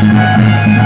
Música